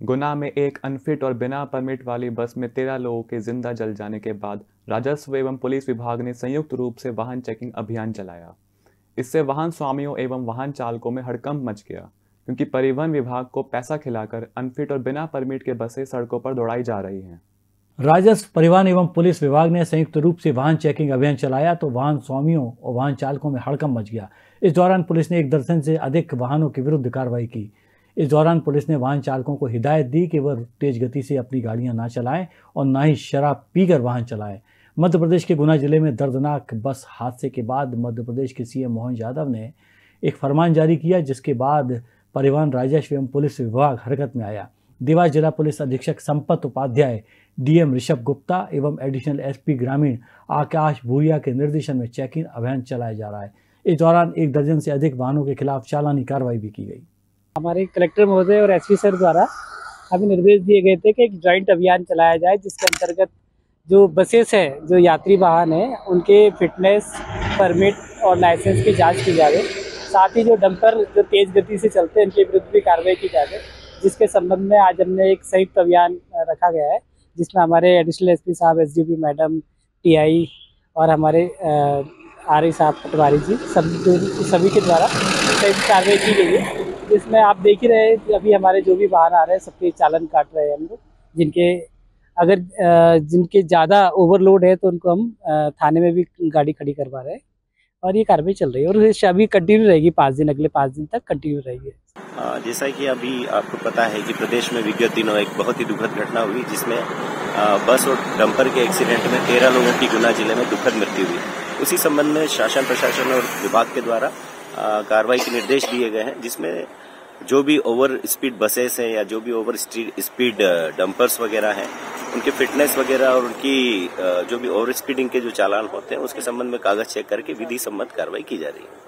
गुना में एक अनफिट और बिना परमिट वाली बस में तेरह लोगों के ज़िंदा जल जाने के बाद राजस्व एवं पुलिस विभाग ने संयुक्त रूप से वाहन चेकिंग अभियान चलाया। इससे वाहन स्वामियों एवं वाहन चालकों में हड़कंप मच गया, क्योंकि परिवहन विभाग को पैसा खिलाकर अनफिट और बिना परमिट के बसें सड़कों पर दौड़ाई जा रही हैं। राजस्व, परिवहन एवं पुलिस विभाग ने संयुक्त रूप से वाहन चेकिंग अभियान चलाया तो वाहन स्वामियों और वाहन चालकों में हड़कंप मच गया। इस दौरान पुलिस ने एक दर्जन से अधिक वाहनों के विरुद्ध कार्रवाई की। इस दौरान पुलिस ने वाहन चालकों को हिदायत दी कि वह तेज गति से अपनी गाड़ियाँ ना चलाएँ और ना ही शराब पीकर वाहन चलाएँ। मध्य प्रदेश के गुना ज़िले में दर्दनाक बस हादसे के बाद मध्य प्रदेश के सीएम मोहन यादव ने एक फरमान जारी किया, जिसके बाद परिवहन, राजस्व एवं पुलिस विभाग हरकत में आया। देवास जिला पुलिस अधीक्षक संपत उपाध्याय डीएम ऋषभ गुप्ता एवं एडिशनल एसपी ग्रामीण आकाश भूरिया के निर्देशन में चेकिंग अभियान चलाया जा रहा है। इस दौरान एक दर्जन से अधिक वाहनों के खिलाफ चालानी कार्रवाई भी की गई। हमारे कलेक्टर महोदय और एसपी सर द्वारा अभी निर्देश दिए गए थे कि एक ज्वाइंट अभियान चलाया जाए, जिसके अंतर्गत जो बसेस है, जो यात्री वाहन है, उनके फिटनेस परमिट और लाइसेंस की जाँच की जाए साथ ही जो डंपर जो तेज़ गति से चलते हैं, उनके विरुद्ध भी कार्रवाई की जाए जिसके संबंध में आज हमने एक संयुक्त अभियान रखा गया है, जिसमें हमारे एडिशनल एसपी साहब एस मैडम टीआई और हमारे आर साहब पटवारी जी सभी सभी के द्वारा कार्रवाई की गई है। इसमें आप देख ही रहे हैं अभी हमारे जो भी बाहर आ रहे हैं, सबके चालन काट रहे हैं हम लोग, जिनके, अगर जिनके ज़्यादा ओवरलोड है तो उनको हम थाने में भी गाड़ी खड़ी करवा रहे हैं। और ये कार्रवाई चल रही है, और अभी कंटिन्यू रहेगी पाँच दिन, अगले पाँच दिन तक कंटिन्यू रहेगी। जैसा कि अभी आपको पता है कि प्रदेश में विगत दिनों एक बहुत ही दुखद घटना हुई, जिसमें बस और डंपर के एक्सीडेंट में तेरह लोगों की गुना ज़िले में दुखद मृत्यु हुई। उसी संबंध में शासन, प्रशासन और विभाग के द्वारा कार्रवाई के निर्देश दिए गए हैं, जिसमें जो भी ओवर स्पीड बसेस हैं या जो भी ओवर स्पीड डंपर्स वगैरह हैं, उनके फिटनेस वगैरह और उनकी जो भी ओवर स्पीडिंग के जो चालान होते हैं, उसके संबंध में कागज़ चेक करके विधि सम्मत कार्रवाई की जा रही है।